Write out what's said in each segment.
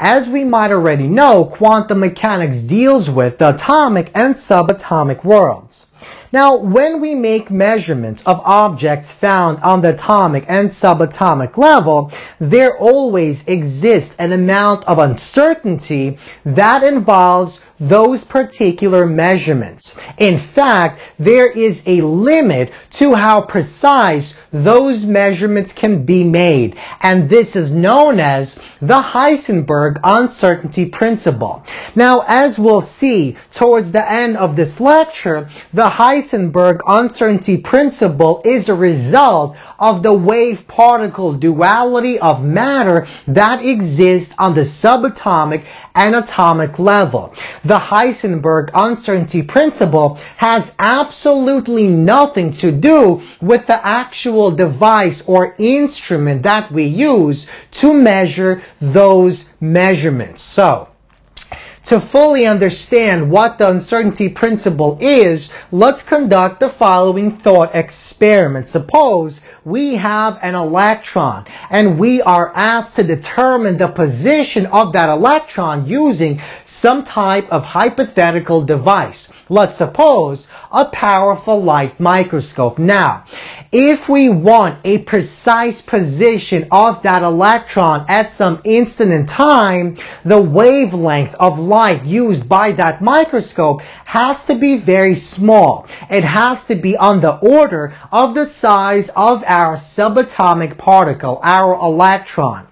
As we might already know, quantum mechanics deals with the atomic and subatomic worlds. Now, when we make measurements of objects found on the atomic and subatomic level, there always exists an amount of uncertainty that involves those particular measurements. In fact, there is a limit to how precise those measurements can be made. And this is known as the Heisenberg uncertainty principle. Now, as we'll see towards the end of this lecture, the Heisenberg uncertainty principle is a result of the wave-particle duality of matter that exists on the subatomic and atomic level. The Heisenberg uncertainty principle has absolutely nothing to do with the actual device or instrument that we use to measure those measurements. So, to fully understand what the uncertainty principle is, let's conduct the following thought experiment. Suppose we have an electron and we are asked to determine the position of that electron using some type of hypothetical device. Let's suppose a powerful light microscope. Now, if we want a precise position of that electron at some instant in time, the wavelength of light used by that microscope has to be very small. It has to be on the order of the size of our subatomic particle, our electron.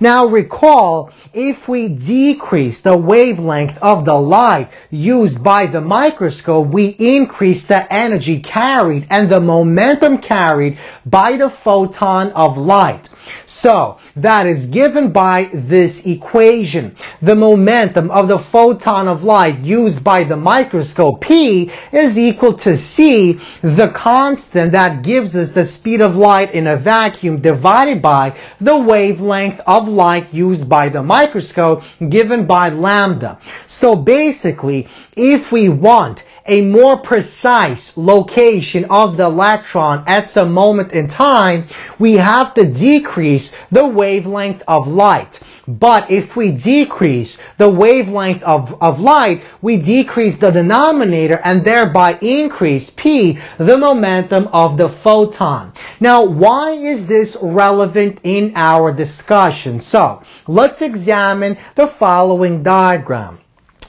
Now recall, if we decrease the wavelength of the light used by the microscope, we increase the energy carried and the momentum carried by the photon of light. So that is given by this equation. The momentum of the photon of light used by the microscope P is equal to C, the constant that gives us the speed of light in a vacuum divided by the wavelength of light used by the microscope given by lambda. So basically, if we want a more precise location of the electron at some moment in time, we have to decrease the wavelength of light. But if we decrease the wavelength of, of light, we decrease the denominator and thereby increase P, the momentum of the photon. Now, why is this relevant in our discussion? So, let's examine the following diagram.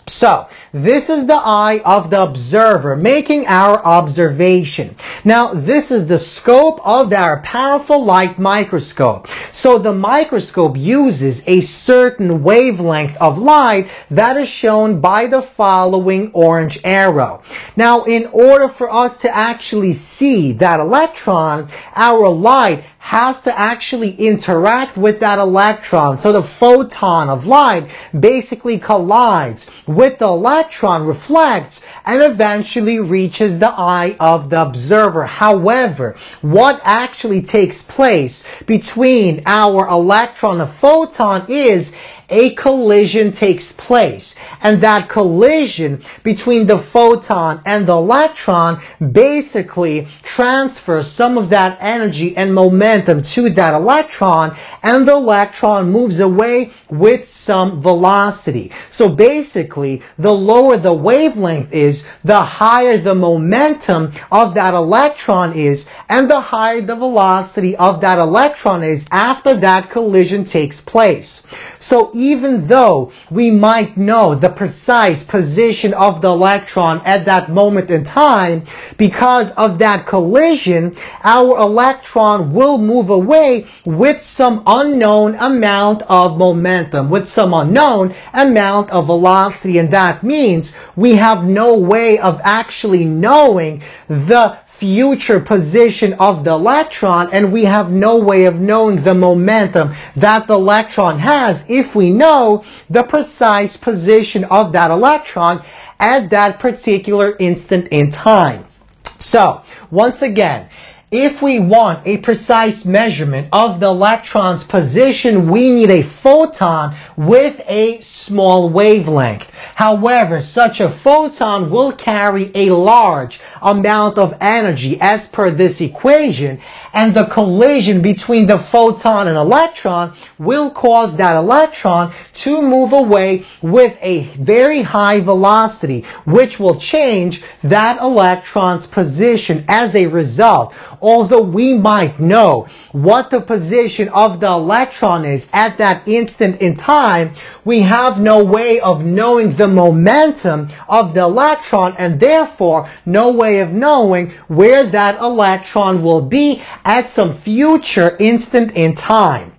So, this is the eye of the observer making our observation. Now, this is the scope of our powerful light microscope. So, the microscope uses a certain wavelength of light that is shown by the following orange arrow. Now, in order for us to actually see that electron, our light has to actually interact with that electron. So the photon of light basically collides with the electron, reflects, and eventually reaches the eye of the observer. However, what actually takes place between our electron and photon is a collision takes place. And that collision between the photon and the electron basically transfers some of that energy and momentum to that electron and the electron moves away with some velocity. So basically, the lower the wavelength is, the higher the momentum of that electron is and the higher the velocity of that electron is after that collision takes place. So even though we might know the precise position of the electron at that moment in time, because of that collision, our electron will move away with some unknown amount of momentum, with some unknown amount of velocity. And that means we have no way of actually knowing the future position of the electron and we have no way of knowing the momentum that the electron has if we know the precise position of that electron at that particular instant in time. So, once again, if we want a precise measurement of the electron's position, we need a photon with a small wavelength. However, such a photon will carry a large amount of energy as per this equation, and the collision between the photon and electron will cause that electron to move away with a very high velocity, which will change that electron's position as a result. Although we might know what the position of the electron is at that instant in time, we have no way of knowing the momentum of the electron and therefore no way of knowing where that electron will be at some future instant in time.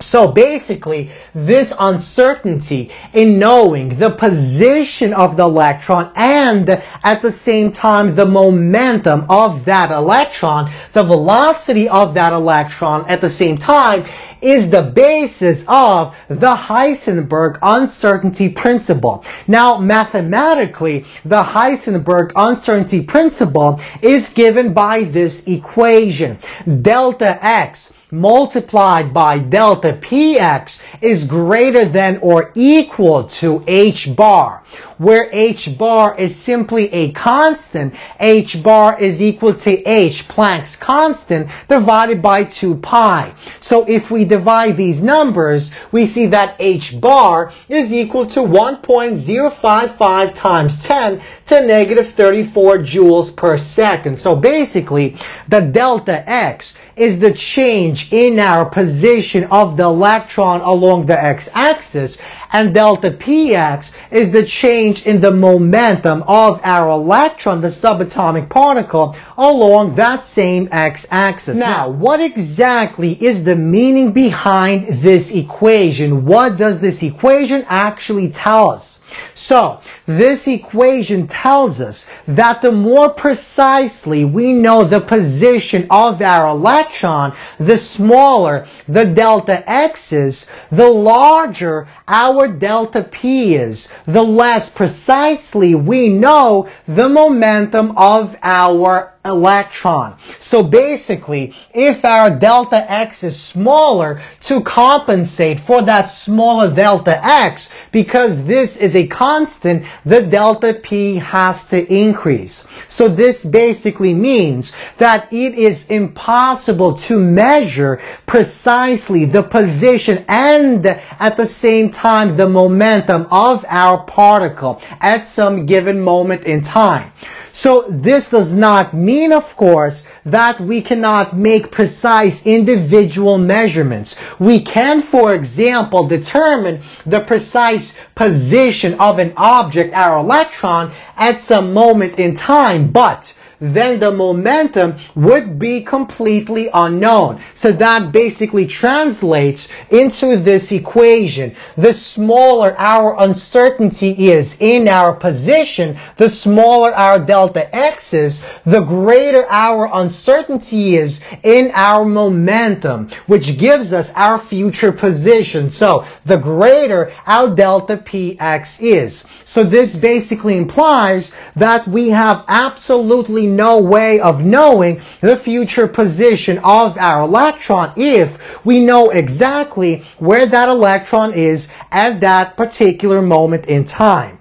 So basically, this uncertainty in knowing the position of the electron and at the same time the momentum of that electron, the velocity of that electron at the same time is the basis of the Heisenberg uncertainty principle. Now, mathematically, the Heisenberg uncertainty principle is given by this equation. Delta x multiplied by delta px is greater than or equal to h bar where h bar is simply a constant, h bar is equal to h, Planck's constant, divided by 2 pi. So if we divide these numbers, we see that h bar is equal to 1.055 times 10 to negative 34 joules per second. So basically, the delta x is the change in our position of the electron along the x-axis, and delta px is the change in the momentum of our electron, the subatomic particle, along that same x-axis. Now, what exactly is the meaning behind this equation? What does this equation actually tell us? So, this equation tells us that the more precisely we know the position of our electron, the smaller the delta x is, the larger our delta p is, the less precisely we know the momentum of our electron. So basically, if our delta x is smaller to compensate for that smaller delta x, because this is a constant, the delta p has to increase. So this basically means that it is impossible to measure precisely the position and at the same time the momentum of our particle at some given moment in time. So this does not mean, of course, that we cannot make precise individual measurements. We can, for example, determine the precise position of an object, our electron, at some moment in time, but then the momentum would be completely unknown. So that basically translates into this equation. The smaller our uncertainty is in our position, the smaller our delta x is, the greater our uncertainty is in our momentum, which gives us our future position. So the greater our delta px is. So this basically implies that we have absolutely no way of knowing the future position of our electron if we know exactly where that electron is at that particular moment in time.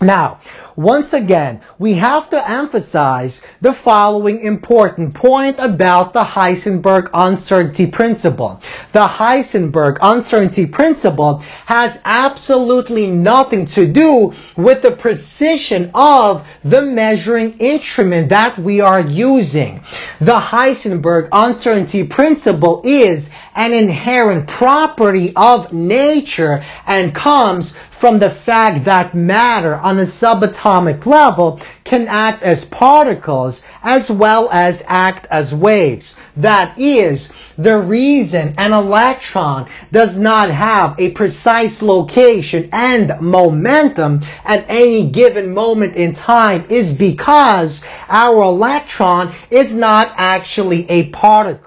Now, once again, we have to emphasize the following important point about the Heisenberg uncertainty principle. The Heisenberg uncertainty principle has absolutely nothing to do with the precision of the measuring instrument that we are using. The Heisenberg uncertainty principle is an inherent property of nature and comes from the fact that matter on a subatomic level can act as particles as well as act as waves. That is the reason an electron does not have a precise location and momentum at any given moment in time is because our electron is not actually a particle.